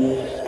Música